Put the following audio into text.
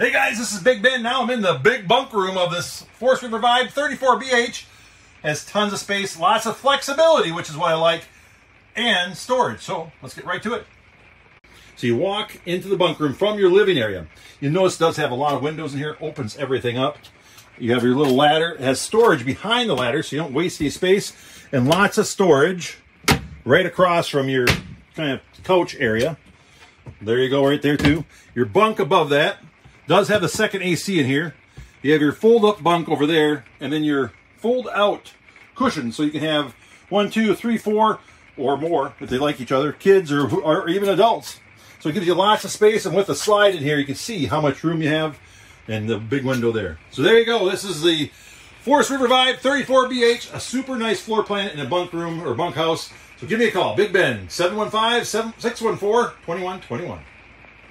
Hey guys, this is Big Ben. Now I'm in the big bunk room of this Forest River Vibe 34BH. Has tons of space, lots of flexibility, which is what I like, and storage. So let's get right to it. So you walk into the bunk room from your living area. You notice it does have a lot of windows in here, opens everything up. You have your little ladder. It has storage behind the ladder so you don't waste any space. And lots of storage right across from your kind of couch area. There you go, right there too. Your bunk above that does have the second AC in here. You have your fold up bunk over there, and then your fold out cushion, so you can have one, two, three, four, or more if they like each other, kids or, or even adults. So it gives you lots of space, and with the slide in here, you can see how much room you have and the big window there. So there you go. This is the Forest River Vibe 34BH, a super nice floor plan in a bunk room or bunkhouse. So give me a call, Big Ben, 715 614 2121.